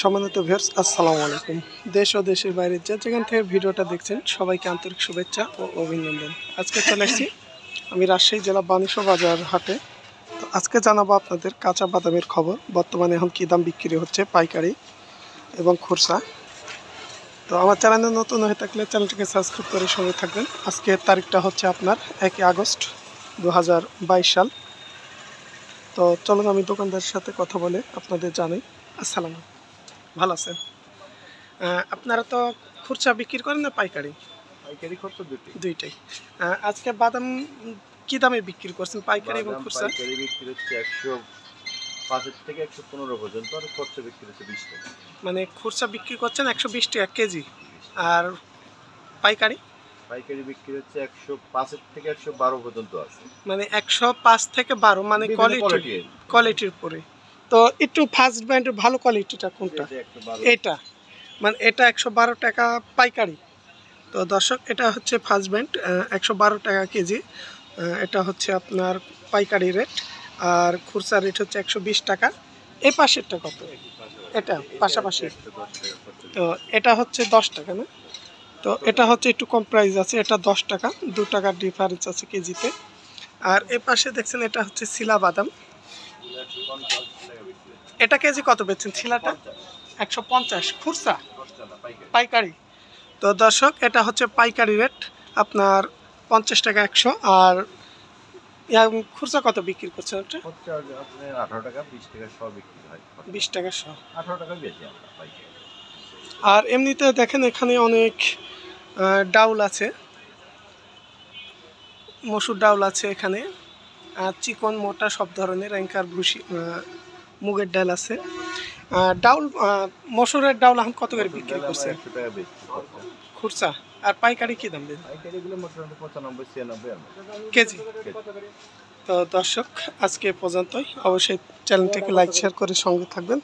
সম্মানিত ভিউয়ার্স, আসসালামু আলাইকুম। দেশ ও দেশের বাইরে যে যেখান থেকে ভিডিওটা দেখছেন, সবাইকে আন্তরিক শুভেচ্ছা ও অভিনন্দন। আজকে চলে এসেছি আমি রাজশাহী জেলা বানিশ বাজার হাটে। তো আজকে জানাব আপনাদের কাঁচা বাদামের খবর। বর্তমানে এখন কী দাম বিক্রি হচ্ছে, পাইকারি এবং খুরসা। তো আমার চ্যানেলে নতুন হয়ে থাকলে চ্যানেলটিকে সাবস্ক্রাইব করে সঙ্গে থাকবেন। আজকের তারিখটা হচ্ছে আপনার একই আগস্ট দু হাজার বাইশ সাল। তো চলুন আমি দোকানদারের সাথে কথা বলে আপনাদের জানাই। আসসালাম ভালো আছেন? আপনারা তো খুরসা বিক্রি করেন না পাইকারি? পাইকারি খরচ দুটি দুইটাই। আজকে বাদাম কি দামে বিক্রি করছেন পাইকারি এবং খুরসা পাইকারি বিক্রি হচ্ছে একশো পাঁচের থেকে একশো পনেরো পর্যন্ত আর খরচ বিক্রি হচ্ছে বিশ টাকা। মানে খুরসা বিক্রি করছেন একশো বিশ টাকা কেজি। আর পাইকারি? পাইকারি বিক্রি হচ্ছে একশো পাঁচের থেকে একশো বারো পর্যন্ত আছে। মানে একশো পাঁচ থেকে বারো মানে কোয়ালিটি কোয়ালিটির উপরে। তো একটু ফার্স্ট ব্র্যান্ডের ভালো কোয়ালিটিটা কোনটা? এটা। মানে এটা একশো বারো টাকা পাইকারি। তো দর্শক এটা হচ্ছে ফার্স্ট ব্র্যান্ড একশো বারো টাকা কেজি। এটা হচ্ছে আপনার পাইকারি রেট আর খুরসা রেট হচ্ছে একশো বিশ টাকা। এই পাশেরটা কত? এটা পাশাপাশি। তো এটা হচ্ছে দশ টাকা না? তো এটা হচ্ছে একটু কম প্রাইস আছে এটা দশ টাকা। দু টাকার ডিফারেন্স আছে কেজিতে। আর এ পাশে দেখছেন এটা হচ্ছে শিলা বাদাম একশো পঞ্চাশ টাকা বিক্রি হচ্ছে এটা কেজি কত বেচছেন শিলাটা একশো পঞ্চাশ। খুরসা? পাইকারি। তো দর্শক এটা হচ্ছে পাইকারি রেট। আপনার পঞ্চাশ টাকা একশো। আর খুচরা কত বিক্রি করছেন ওটা? আঠারো টাকা বিশ টাকা সব বিক্রি হয়। বিশ টাকা শ। আঠারো টাকা বেশি আর এমনিতে দেখেন এখানে অনেক ডাউল আছে। মসুর ডাউল আছে এখানে। আর চিকন মোটা সব ধরনের অ্যাঙ্কার ভুসি মুগের ডাল আছে। ডাউল মসুরের ডাউল এখন কত করে বিক্রি করছে? খুচরা আর পাইকারি কি দাম কেজি? তো দর্শক আজকে পর্যন্তই। অবশ্যই চ্যানেলটাকে লাইক শেয়ার করে সঙ্গে থাকবেন।